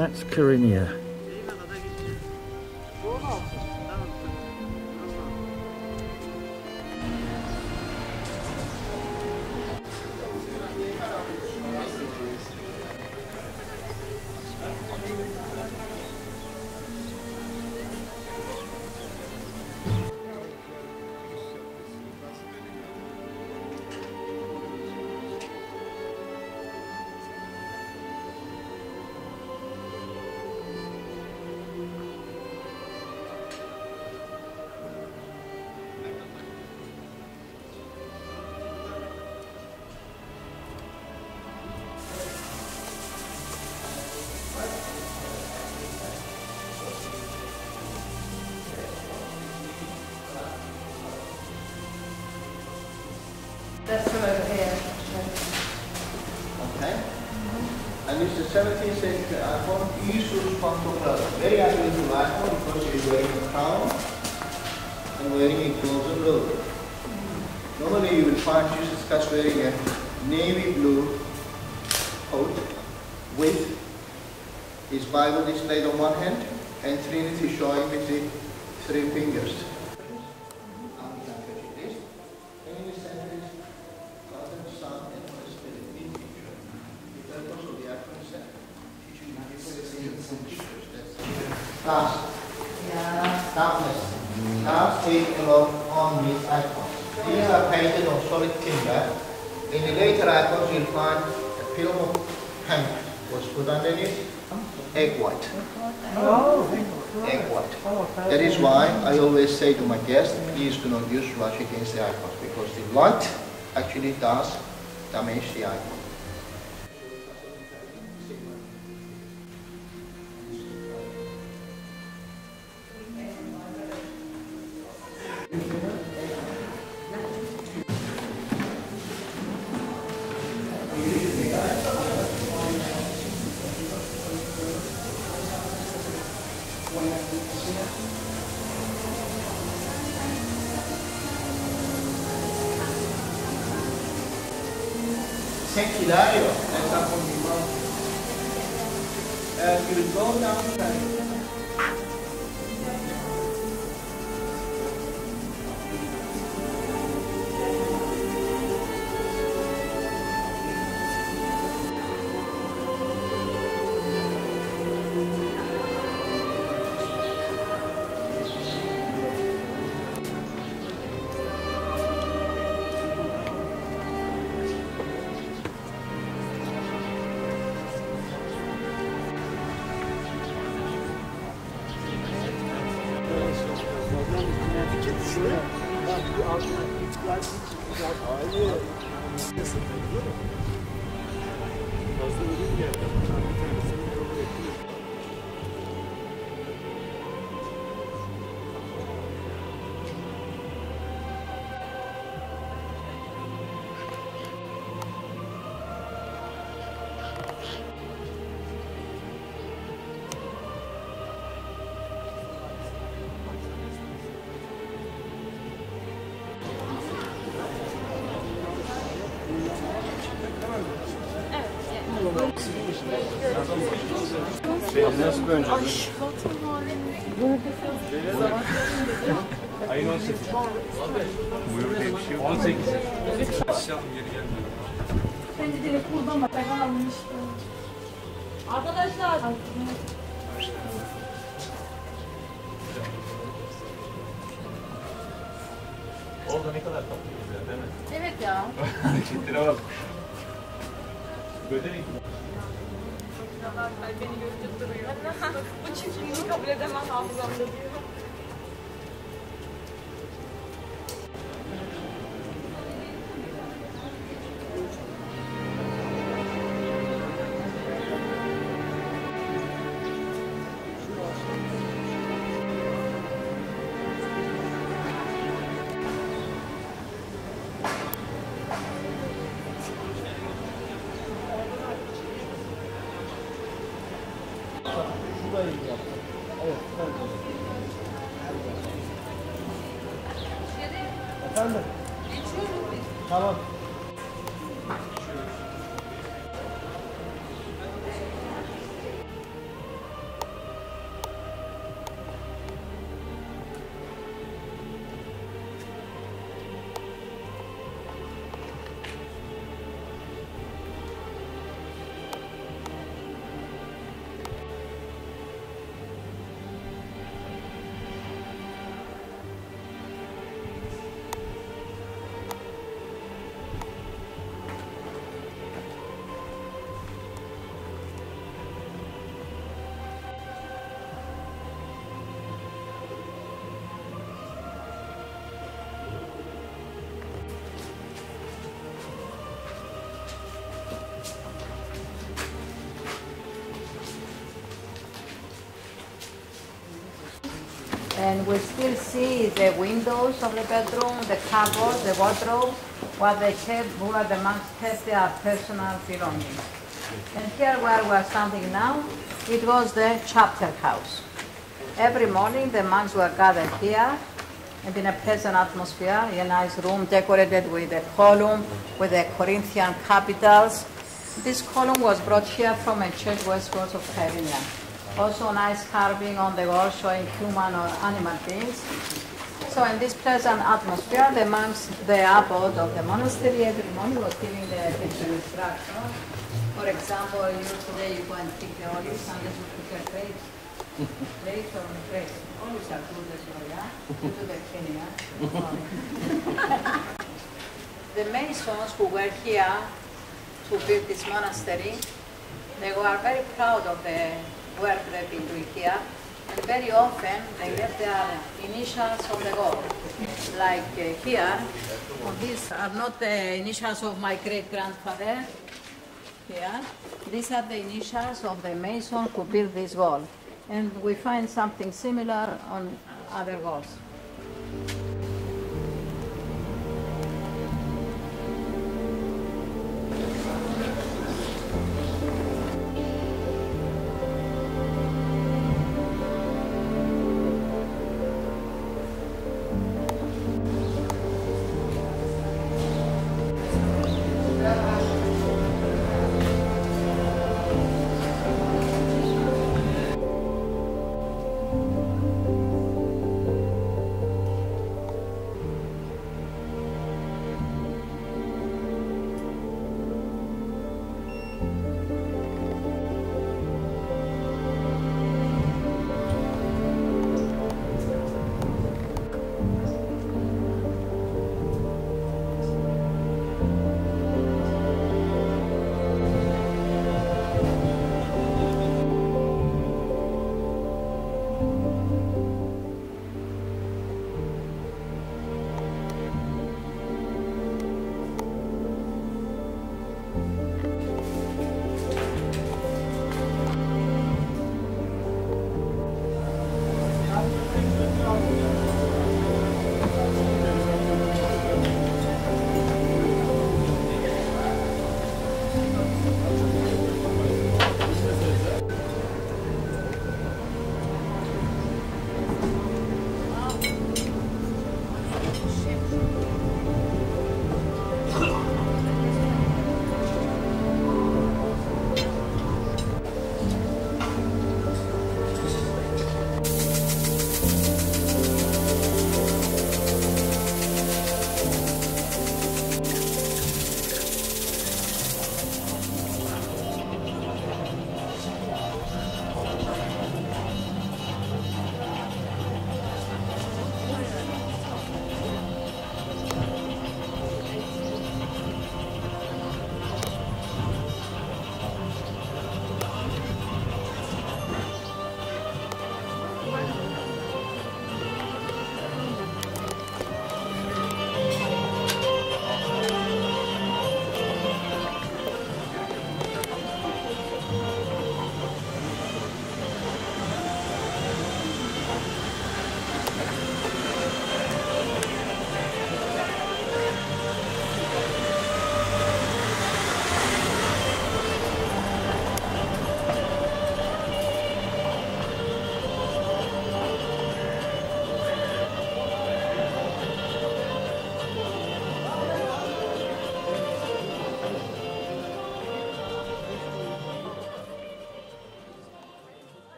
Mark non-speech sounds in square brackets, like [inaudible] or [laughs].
that's Kyrenia. And this is 17th century icon, Jesus Pantocrator. Very unusual icon because he's wearing a crown and wearing a golden robe. Normally you will find Jesus Christ wearing a navy blue coat with his Bible displayed on one hand and Trinity showing with the three fingers. And in the center is Father, Son, and Holy Spirit in picture. The purpose of the icon is that teaching people Task, Yeah. darkness. Task take along on these icons. These are painted on solid timber. In the later icons, you'll find a film of paint was put underneath, egg white. Egg white. That is why I always say to my guests, please do not use rush against the icons because the light actually does damage the icon. And you go down Nasıl? Fazla ürün geldi. Bir önce? Ayın 18. Buyur diye bir şey yok. 18. Aşağıdan geri gelmiyor. Bence direkt buradan bak. Ben almıştım. Arkadaşlar. Orada ne kadar tatlı güzel değil mi? Evet ya. [laughs] Hareketlere bak. Gödelik. Beni gördük duruyor. [laughs] Bu çiftliğini kabul edemem hafızamda diyor. Falou. And we still see the windows of the bedroom, the cupboard, the wardrobe, what they kept, where the monks kept their personal belongings. And here where we are standing now, it was the chapter house. Every morning the monks were gathered here and in a pleasant atmosphere, a nice room decorated with a column with the Corinthian capitals. This column was brought here from a church westwards of Kyrenia. Also nice carving on the wall showing human or animal beings. So in this pleasant atmosphere, the monks, the abbot of the monastery every morning was giving the different instructions. For example, you today you go and pick the olives and will prepare grapes. grapes or grapes. Olives are good as well, yeah? You do the cleaning, [laughs] the masons who were here to build this monastery, they were very proud of the work they've been doing here. And very often they left their initials on the wall. Like uh, here, these are not the initials of my great grandfather. Here, these are the initials of the mason who built this wall. And we find something similar on other walls.